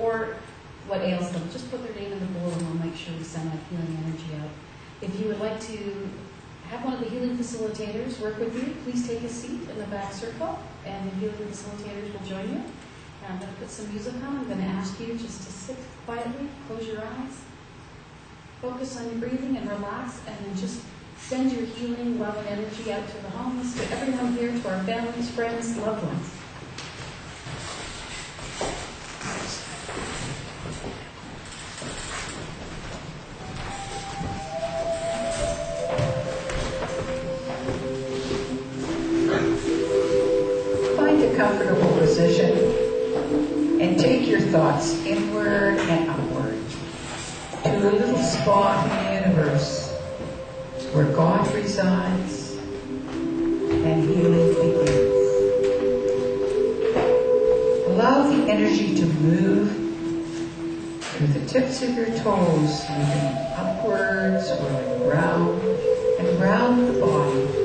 or what ails them, just put their name in the bowl and we'll make sure we send that healing energy out. If you would like to have one of the healing facilitators work with you, please take a seat in the back circle and the healing facilitators will join you. And I'm going to put some music on. I'm going to ask you just to sit quietly, close your eyes, focus on your breathing and relax, and then just send your healing, love, and energy out to the homeless, to everyone here, to our families, friends, loved ones. Comfortable position and take your thoughts inward and upward to a little spot in the universe where God resides and healing begins. Allow the energy to move through the tips of your toes, moving upwards, swirling round and round the body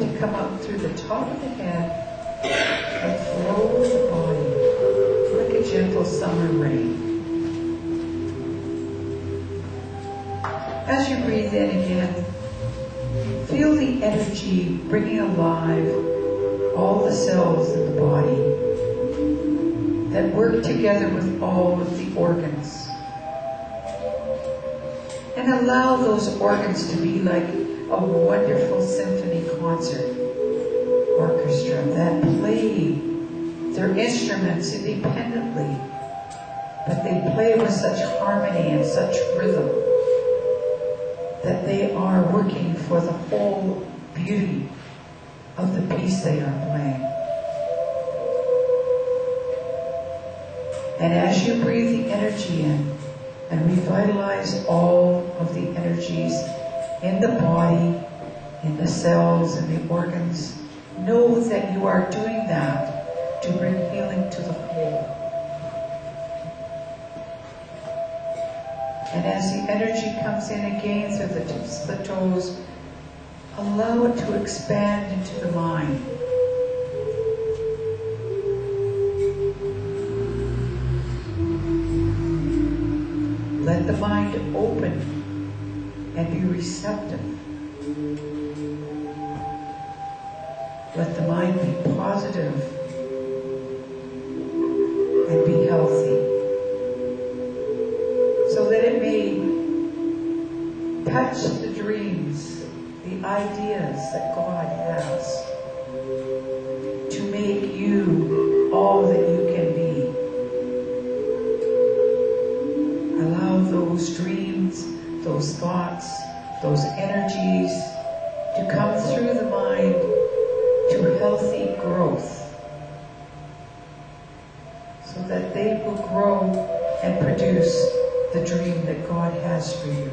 it to come up through the top of the head and flow the body like a gentle summer rain. As you breathe in again, feel the energy bringing alive all the cells in the body that work together with all of the organs. And allow those organs to be like a wonderful symphony concert orchestra that play their instruments independently, but they play with such harmony and such rhythm that they are working for the whole beauty of the piece they are playing. And as you breathe the energy in and revitalize all of the energies in the body, in the cells, in the organs, know that you are doing that to bring healing to the whole. And as the energy comes in again through the tips of the toes, allow it to expand into the mind. Let the mind open and be receptive. Let the mind be positive and be healthy so that it may touch the dreams, the ideas that God has those thoughts, those energies to come through the mind to healthy growth so that they will grow and produce the dream that God has for you.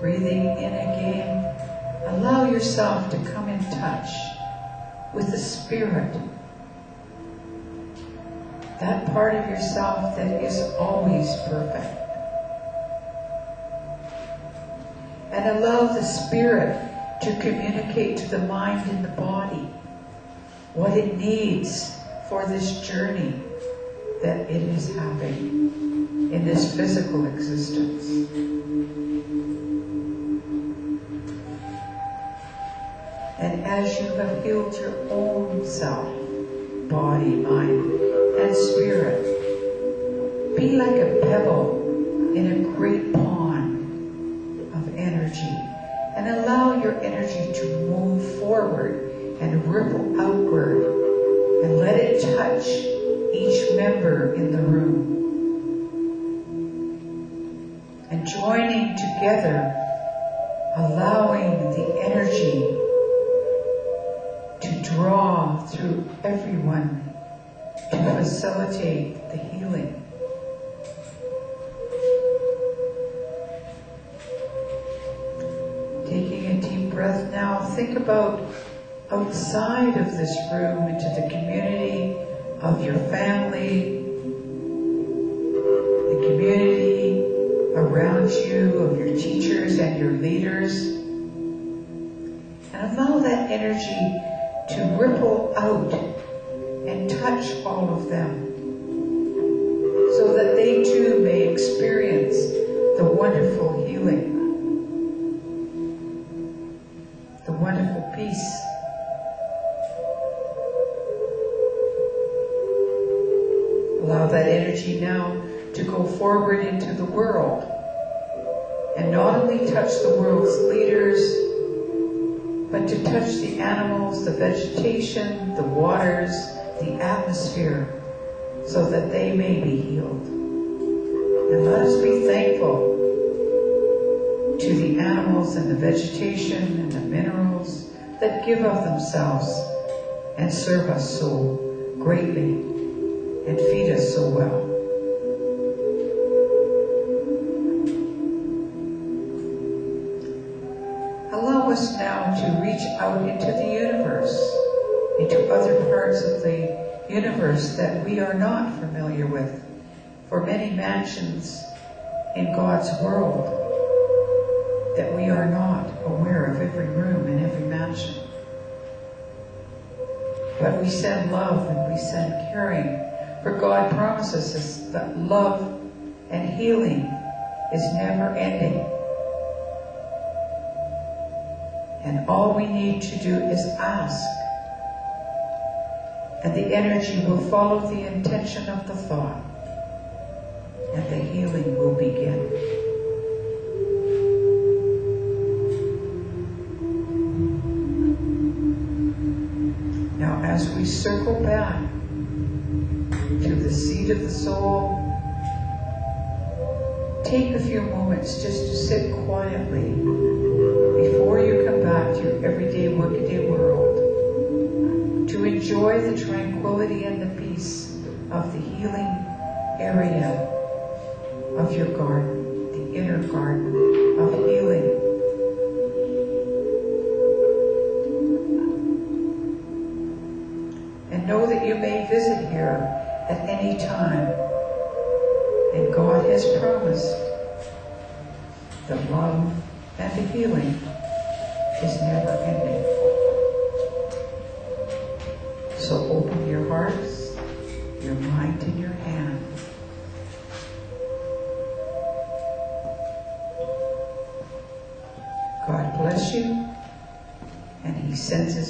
Breathing in again, allow yourself to come in touch with the Spirit. That part of yourself that is always perfect. And allow the Spirit to communicate to the mind and the body what it needs for this journey that it is having in this physical existence. And as you have healed your own self, body, mind, spirit, be like a pebble in a great pond of energy and allow your energy to move forward and ripple outward and let it touch each member in the room. And joining together, allowing the energy to draw through everyone facilitate the healing. Taking a deep breath now, think about outside of this room into the community of your family, the community around you, of your teachers and your leaders. And allow that energy to ripple out touch all of them so that they too may experience the wonderful healing, the wonderful peace. Allow that energy now to go forward into the world and not only touch the world's leaders, but to touch the animals, the vegetation, the waters, the atmosphere, so that they may be healed. And let us be thankful to the animals and the vegetation and the minerals that give of themselves and serve us so greatly and feed us so well. Allow us now to reach out into the universe, into other parts of the universe that we are not familiar with. For many mansions in God's world that we are not aware of every room in every mansion. But we send love and we send caring. For God promises us that love and healing is never ending. And all we need to do is ask and the energy will follow the intention of the thought, and the healing will begin. Now, as we circle back to the seat of the soul, take a few moments just to sit quietly before you come back to your everyday workaday world to enjoy the tranquility and the peace of the healing area of your garden, the inner garden of healing. And know that you may visit here at any time. And God has promised the love and the healing mind, and your hand. God bless you, and He sends His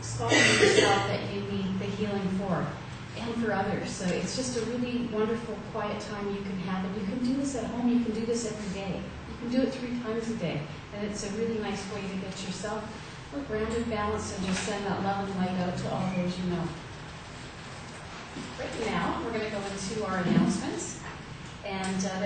spot in yourself that you need the healing for and for others. So it's just a really wonderful, quiet time you can have. And you can do this at home. You can do this every day. You can do it three times a day. And it's a really nice way to get yourself grounded, balanced, and just send that love and light out to all those you know. Right now, we're going to go into our announcements. And uh, then